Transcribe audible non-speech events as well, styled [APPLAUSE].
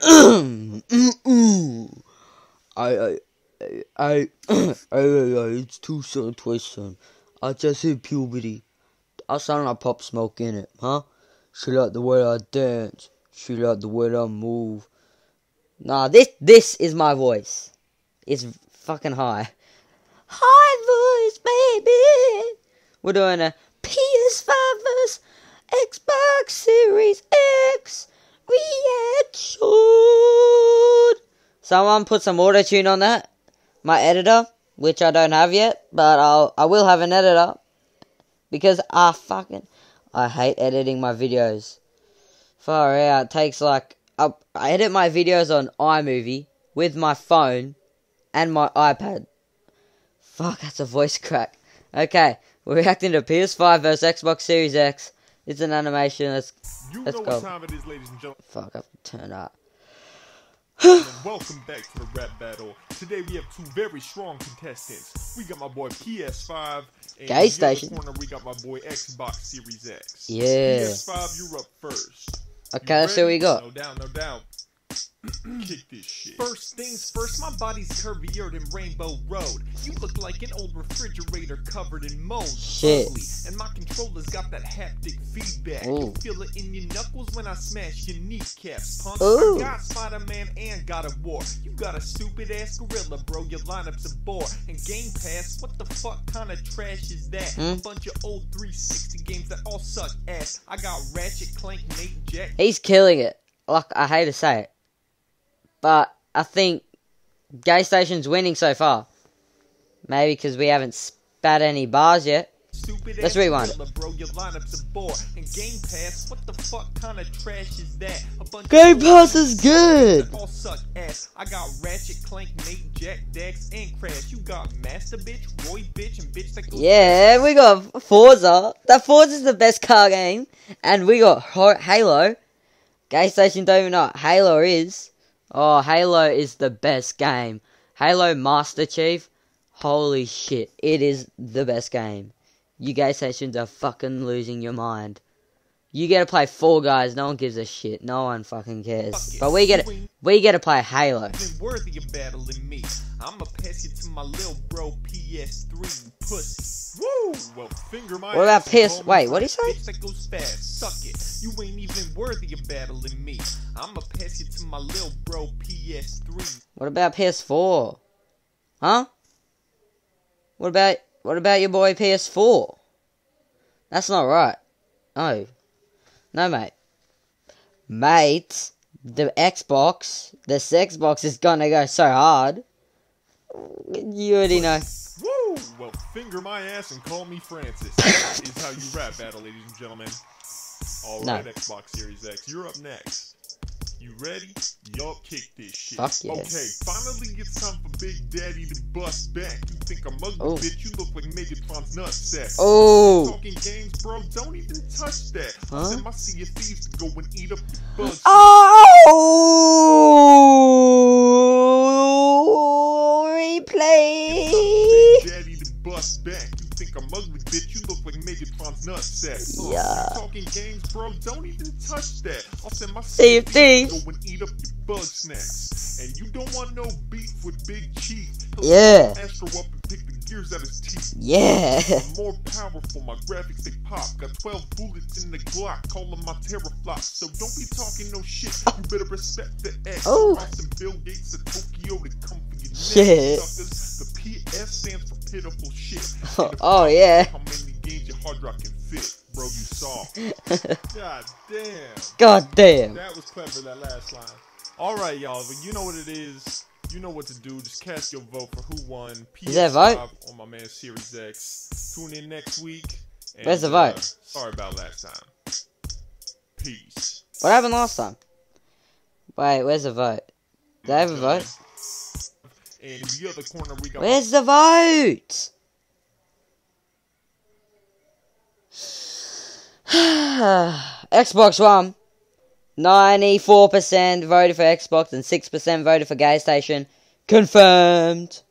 I, I, I, I, I, it's too soon, twice son. I just hit puberty. I sound like Pop Smoke in it, huh? She like the way I dance. She like the way I move. Nah, this this is my voice. It's fucking high. High voice, baby. We're doing a PS5 vs Xbox Series X reaction. Someone put some auto tune on that. My editor, which I don't have yet, but I'll I will have an editor because I fucking I hate editing my videos. Far out, it takes like I, I edit my videos on iMovie with my phone and my iPad. Fuck, that's a voice [LAUGHS] crack. Okay, we're reacting to PS5 versus Xbox Series X. It's an animation. Let's you let's know go. what time it is, ladies and gentlemen. Fuck, I have to turn up. Welcome back to the rap battle. Today we have two very strong contestants. We got my boy PS5 and Gas in the other station. corner we got my boy Xbox Series X. Yeah. PS5, you're up first. Okay, let's see what we got. No doubt, no doubt. [CLEARS THROAT] Kick this shit. First things first, my body's curvier than Rainbow Road. You look like an old refrigerator covered in mold. Shit. Ugly. And my controller's got that haptic feedback. Ooh. You feel it in your knuckles when I smash your kneecaps, punk. Ooh. I got Spider-Man and God of War. You got a stupid ass gorilla, bro. Your lineup's a bore. And Game Pass, what the fuck kind of trash is that? Hmm? A bunch of old 360 games that all suck ass. I got Ratchet, Clank, Nate, Jak, He's killing it. Like I hate to say it, but I think Gay Station's winning so far. Maybe because we haven't spat any bars yet. Stupid Let's rewind bro. Your lineup's bore. And Game Pass, what the fuck kind of trash is that? Game Pass is good. All suck ass. I got Ratchet, Clank, Nate, Jak, Dax, and Crash. You got Master Bitch, Roy Bitch, and Bitch Yeah, we got Forza. That Forza's the best car game, and we got Halo. Gay Station don't even know what Halo is. Oh, Halo is the best game. Halo Master Chief. Holy shit, it is the best game. You gay stations are fucking losing your mind. You get to play Fall Guys, no one gives a shit. No one fucking cares. Fuck. But we get ain't we get to play Halo. worthy of battling me. I'ma pass you to my little bro PS3, you pussy. Woo! Well, finger my What about PS wait, what'd he say? That goes fast, suck it. You ain't even worthy of battling me. I'ma pass you to my little bro PS3. What about PS4? Huh? What about what about your boy PS4? That's not right. No. No, mate. Mate, the Xbox, this Xbox is gonna go so hard. You already know. Woo! Well, finger my ass and call me Francis. is how you rap battle, ladies and gentlemen. All No. Xbox Series X, you're up next. You ready? Y'all kick this shit. Fuck yes. Okay, finally it's time for Big Daddy to bust back. You think I'm ugly, Oh. bitch? You look like Megatron's nutsack. Oh. Talking games, bro. Don't even touch that. Huh? Send my Sea to go and eat up your bugs. Oh! Ugly, bitch? You look like Megatron's nutsack. Uh, Yeah. Talking games, bro. Don't even touch that. I'll send my to go and eat up your bug snacks. And you don't want no beef with Big Chief. He'll Yeah. Astro up and pick the gears out his teeth. Yeah. I'm more powerful, my graphics they pop. Got 12 bullets in the Glock, call them my. So don't be talking no shit, you better respect the X. Oh. Some Bill Gates of Tokyo to come for your Shit. suckers. The PS stands for pitiful shit. [LAUGHS] Oh, yeah. How many games your hard drive can fit, bro? You saw. [LAUGHS] God damn. God damn. That was clever, that last line. Alright, y'all, but you know what it is. You know what to do. Just cast your vote for who won. PS5 Is that a vote? on my man Series X. Tune in next week. And, Where's the uh, vote? sorry about last time. Peace. What happened last time? Wait, where's the vote? Did I have a vote? And corner, we got Where's the vote? [SIGHS] Xbox One. 94% voted for Xbox and 6% voted for Gay Station. Confirmed.